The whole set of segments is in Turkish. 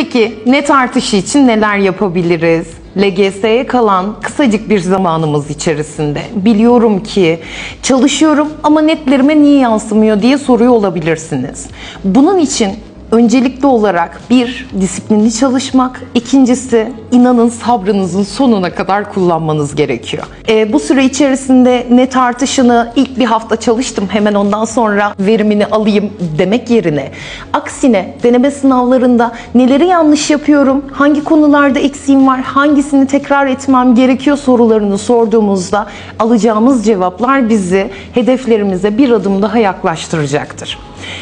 Peki net artışı için neler yapabiliriz? LGS'ye kalan kısacık bir zamanımız içerisinde biliyorum ki çalışıyorum ama netlerime niye yansımıyor diye soruyor olabilirsiniz. Bunun için öncelikli olarak bir disiplinli çalışmak, ikincisi inanın sabrınızın sonuna kadar kullanmanız gerekiyor. Ee, bu süre içerisinde net artışını ilk bir hafta çalıştım hemen ondan sonra verimini alayım demek yerine aksine deneme sınavlarında neleri yanlış yapıyorum, hangi konularda eksiğim var, hangisini tekrar etmem gerekiyor sorularını sorduğumuzda alacağımız cevaplar bizi hedeflerimize bir adım daha yaklaştıracaktır.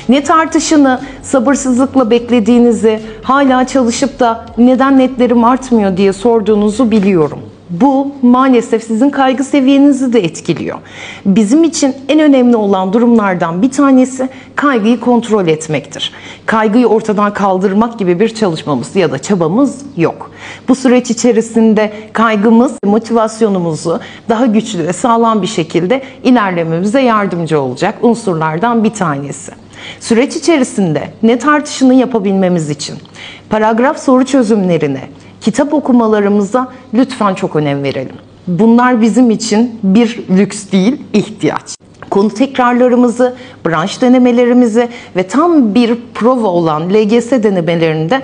Net artışını sabırsızlıkla beklediğinizi, hala çalışıp da neden netlerim artmıyor diye sorduğunuzu biliyorum. Bu maalesef sizin kaygı seviyenizi de etkiliyor. Bizim için en önemli olan durumlardan bir tanesi kaygıyı kontrol etmektir. Kaygıyı ortadan kaldırmak gibi bir çalışmamız ya da çabamız yok. Bu süreç içerisinde kaygımız motivasyonumuzu daha güçlü ve sağlam bir şekilde ilerlememize yardımcı olacak unsurlardan bir tanesi. Süreç içerisinde net artışını yapabilmemiz için paragraf soru çözümlerine, kitap okumalarımıza lütfen çok önem verelim. Bunlar bizim için bir lüks değil, ihtiyaç. Konu tekrarlarımızı, branş denemelerimizi ve tam bir prova olan LGS denemelerinde